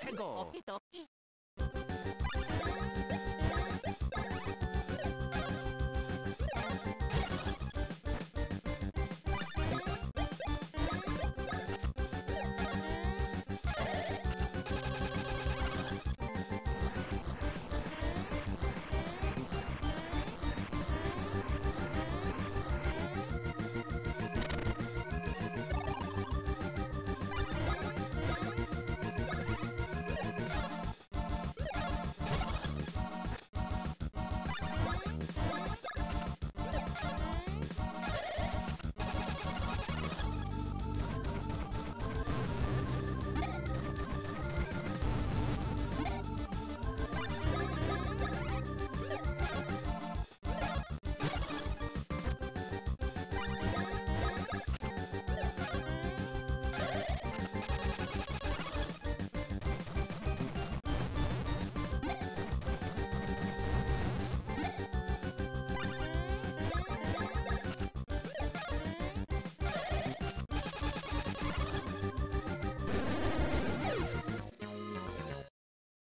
최고.